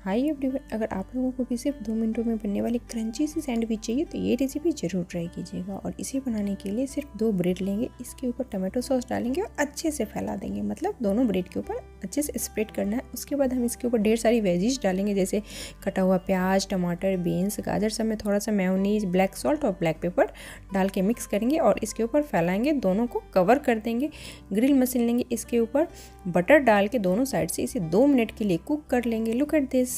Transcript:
High everyone अगर आप लोगों को भी सिर्फ़ दो मिनटों में बनने वाली क्रंची सी सैंडविच चाहिए तो ये रेसिपी ज़रूर ट्राई कीजिएगा। और इसे बनाने के लिए सिर्फ़ दो ब्रेड लेंगे, इसके ऊपर टमाटो सॉस डालेंगे और अच्छे से फैला देंगे। मतलब दोनों ब्रेड के ऊपर अच्छे से स्प्रेड करना है। उसके बाद हम इसके ऊपर ढेर सारी वेजिज डालेंगे, जैसे कटा हुआ प्याज, टमाटर बीन्स गाजर, सब में थोड़ा सा मेयोनीज ब्लैक सॉल्ट और ब्लैक पेपर डाल के मिक्स करेंगे और इसके ऊपर फैलाएँगे, दोनों को कवर कर देंगे। ग्रिल मशीन लेंगे, इसके ऊपर बटर डाल के दोनों साइड से इसे दो मिनट के लिए कुक कर लेंगे। Look at this